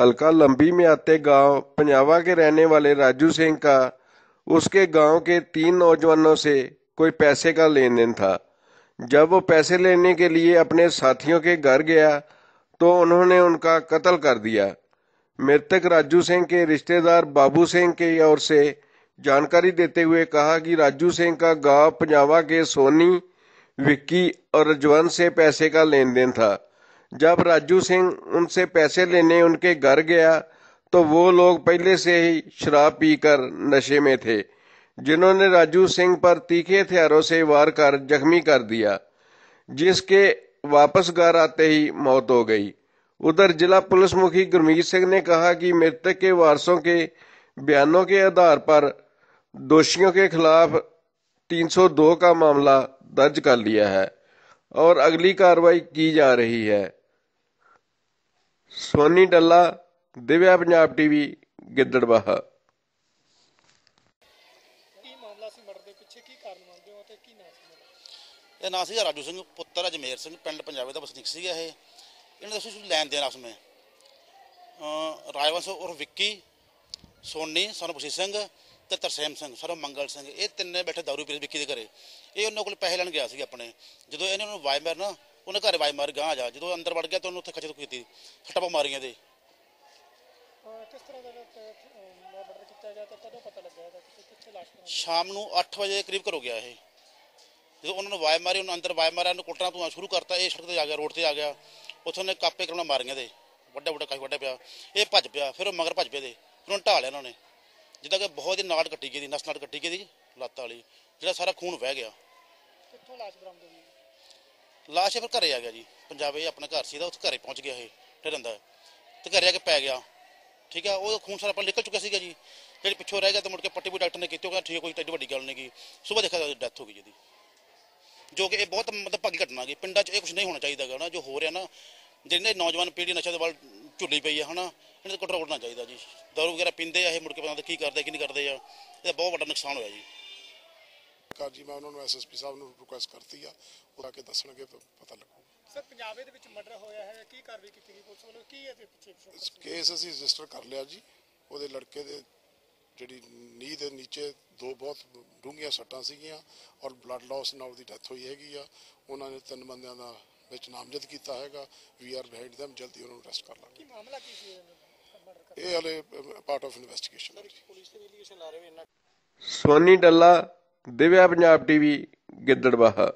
हल्का लंबी में आते गाँव पंजावा के रहने वाले राजू सिंह का, उसके गाँव के तीन नौजवानों से कोई पैसे का लेन देन था। जब वो पैसे लेने के लिए अपने साथियों के घर गया तो उन्होंने उनका कत्ल कर दिया। मृतक राजू सिंह के रिश्तेदार बाबू सिंह की ओर से जानकारी देते हुए कहा कि राजू सिंह का गाँव पंजावा के सोनी, विक्की और रजवंत से पैसे का लेन देन था। जब राजू सिंह उनसे पैसे लेने उनके घर गया तो वो लोग पहले से ही शराब पीकर नशे में थे। जिन्होंने राजू सिंह पर तीखे हथियारों से वार कर, जख्मी कर दिया, जिसके वापस घर आते ही मौत हो गई। उधर जिला पुलिस मुखी गुरमीत सिंह ने कहा कि मृतक के वारसों के बयानों के आधार पर दोषियों के खिलाफ 302 का मामला दर्ज कर लिया है और अगली कार्रवाई की जा रही है। ਸੋਨੀ ਡੱਲਾ ਦਿਵਿਆ ਪੰਜਾਬ ਟੀਵੀ ਗਿੱਦੜਬਾਹਾ। ਕੀ ਮਾਮਲਾ ਸੀ ਰਾਜੂ ਸਿੰਘ ਪੁੱਤਰ ਅਜਮੇਰ ਸਿੰਘ ਪਿੰਡ ਪੰਜਾਬੇ ਦਾ ਵਸਨੀਕ ਸੀਗਾ ਇਹ। ਇਹਨਾਂ ਦਾ ਸੀ ਲੈਣ ਦੇਣ ਆਪਸ ਸਮੇਂ ਅ, ਰਾਜਵੰਸ਼ ਔਰ ਵਿੱਕੀ ਸੋਨੀ ਸਾਨੂੰ ਬਸੀ ਸਿੰਘ ਤੇ ਤਰਸੇਮ ਸਿੰਘ ਸਰੋ ਮੰਗਲ ਸਿੰਘ। ਇਹ ਤਿੰਨੇ ਬੈਠੇ ਦਾਰੂ ਪੀ ਵਿੱਕੀ ਦੇ ਘਰੇ। ਇਹ ਉਹਨਾਂ ਕੋਲ ਪੈਸੇ ਲੈਣ ਗਿਆ ਸੀ ਆਪਣੇ। ਜਦੋਂ ਇਹਨਾਂ ਨੂੰ ਵਾਇਮਰ ਨਾ ਉਹਨੇ ਘਰੇ ਵਾਈ ਮਾਰ ਗਾਂ ਜਾ। ਜਦੋਂ ਅੰਦਰ ਵੜ ਗਿਆ ਤਾਂ ਉਹਨੂੰ ਉੱਥੇ ਖਚਤ ਕੀਤੀ ਸੱਟਾਂ ਮਾਰੀਆਂ ਦੇ ਅਹ ਕਿਸ ਤਰ੍ਹਾਂ ਦਾ ਮਰਡਰ ਕੀਤਾ ਗਿਆ ਤੇ ਕਦੋਂ ਪਤਾ ਲੱਗਿਆ ਇਹਦਾ? ਕਿ ਕਿੱਥੇ ਲਾਸ਼ ਪਈ ਸ਼ਾਮ ਨੂੰ 8 ਵਜੇ ਕਰੀਬ ਘਰੋਂ ਗਿਆ ਇਹ। ਜਦੋਂ ਉਹਨਾਂ ਨੂੰ ਵਾਏ ਮਾਰੀ ਉਹਨਾਂ ਅੰਦਰ ਵਾਏ ਮਾਰਿਆ ਉਹਨੂੰ ਕੁੱਟਣਾ ਧੂਆਂ ਸ਼ੁਰੂ ਕਰਤਾ। ਇਹ ਸੜਕ ਤੇ ਆ ਗਿਆ ਰੋਡ ਤੇ ਆ ਗਿਆ। ਉੱਥੋਂ ਨੇ ਕਾਪੇ ਕਰਨਾ ਮਾਰੀਆਂ ਦੇ ਵੱਡਾ ਵੱਡਾ ਕਾਫੀ ਵੱਡਾ ਪਿਆ। ਇਹ ਭੱਜ ਪਿਆ ਫਿਰ ਉਹ ਮਗਰ ਭੱਜ ਪਏ ਦੇ ਫਿਰ ਉਹਨੂੰ ਢਾਲਿਆ ਇਹਨਾਂ ਨੇ। ਜਿੱਦਾਂ ਕਿ ਬਹੁਤ ਹੀ ਨਾੜ ਕੱਟੀ ਗਈ ਦੀ ਨਸ ਨਾੜ ਕੱਟੀ ਗਈ ਦੀ ਲੱਤ ਵਾਲੀ। ਜਿਹੜਾ ਸਾਰਾ ਖੂਨ ਵਹਿ ਗਿਆ। ਕਿੱਥੋਂ ਲਾਸ਼ ਬਰਾਮਦ ਹੋਈ? ਲਾਸ਼ ਫਿਰ ਘਰੇ ਆ ਗਿਆ ਜੀ। ਪੰਜਾਬੇ ਆਪਣਾ ਘਰ ਸੀ ਉੱਥੇ ਘਰੇ ਪਹੁੰਚ ਗਿਆ ਇਹ ਢਰੰਦਾ ਤੇ ਘਰੇ ਆ ਕੇ ਪੈ ਗਿਆ। ਠੀਕ ਆ ਉਹ ਖੂਨ ਸਾਰਾ ਪਰ ਨਿਕਲ ਚੁੱਕਿਆ ਸੀਗਾ ਜੀ। ਜਿਹੜੀ ਪਿੱਛੋਂ ਰਹਿ ਗਿਆ ਤੇ ਮੁੜ ਕੇ ਪੱਟੀ ਵੀ ਡਾਕਟਰ ਨੇ ਕੀਤੀ ਉਹ ਕਹਿੰਦਾ ਠੀਕ ਹੈ, ਕੋਈ ਟੱਡੀ ਵੱਡੀ ਗੱਲ ਨਹੀਂ ਗੀ। ਸਵੇਰ ਦੇਖਿਆ ਡੈਥ ਹੋ ਗਈ ਜਿਹਦੀ ਜੋ ਕਿ ਇਹ ਬਹੁਤ ਮਤਲਬ ਭਾਗੀ ਘਟਨਾ ਗਈ ਪਿੰਡਾਂ 'ਚ ਇਹ ਕੁਝ ਨਹੀਂ ਹੋਣਾ ਚਾਹੀਦਾ ਗਾ ਨਾ ਜੋ ਹੋ ਰਿਹਾ ਨਾ ਜਿਹਨੇ ਨੌਜਵਾਨ ਪੀੜ੍ਹੀ ਨਸ਼ੇ ਦੇ ਵੱਲ ਝੁੱਲੀ ਪਈ ਆ ਹਨਾ ਇਹਨਾਂ ਤੇ ਕੰਟਰੋਲ ਕਰਨਾ ਚਾਹੀਦਾ ਜੀ। ਦਾਰੂ ਵਗੈਰਾ ਪੀਂਦੇ ਆ ਇਹ ਮੁੜ ਕੇ ਪਤਾ ਨਹੀਂ ਕੀ ਕਰਦੇ ਕੀ ਨਹੀਂ ਕਰਦੇ ਆ। ਇਹਦਾ ਬਹੁਤ ਵੱਡਾ ਨੁਕਸਾਨ ਹੋਇਆ ਜੀ। ਸਰਕਾਰ ਜੀ ਮੈਂ ਉਹਨਾਂ ਨੂੰ ਐਸਐਸਪੀ ਸਾਹਿਬ ਨੂੰ ਰਿਕੁਐਸਟ ਕਰਤੀ ਆ ਉਹ ਆ ਕੇ ਦੱਸਣਗੇ ਤਾਂ ਪਤਾ ਲੱਗੂ ਸਰ ਪੰਜਾਬੇ ਦੇ ਵਿੱਚ ਮਰਡਰ ਹੋਇਆ ਹੈ ਕੀ ਕਾਰਵਾਈ ਕੀਤੀ ਗਈ? ਪੁਲਿਸ ਵੱਲੋਂ ਕੀ ਇਹਦੇ ਪਿੱਛੇ ਇਸ ਕੇਸ ਅਸੀਂ ਰਜਿਸਟਰ ਕਰ ਲਿਆ ਜੀ। ਉਹਦੇ ਲੜਕੇ ਦੇ ਜਿਹੜੀ ਨੀਂਹ ਦੇ ਨੀਚੇ ਦੋ ਬਹੁਤ ਡੂੰਘੀਆਂ ਸੱਟਾਂ ਸੀਗੀਆਂ ਔਰ ਬਲੱਡ ਲਾਸ ਨਾਲ ਉਹਦੀ ਡੈਥ ਹੋਈ ਹੈਗੀ ਆ। ਉਹਨਾਂ ਨੇ ਤਿੰਨ ਬੰਦਿਆਂ ਦਾ ਵਿੱਚ ਨਾਮਜ਼ਦ ਕੀਤਾ ਹੈਗਾ। ਵੀ ਆਰ ਬਿਹਾਈਂਡ them ਜਲਦੀ ਉਹਨਾਂ ਨੂੰ ਅਰੈਸਟ ਕਰ ਲਾਂਗੇ। ਕੀ ਮਾਮਲਾ ਕੀ ਸੀ ਇਹ ਹਲੇ ਪਾਰਟ ਆਫ ਇਨਵੈਸਟੀਗੇਸ਼ਨ ਹੈ ਜੀ ਪੁਲਿਸ ਦੇ ਇਲੀਗੇਸ਼ਨ ਲਾ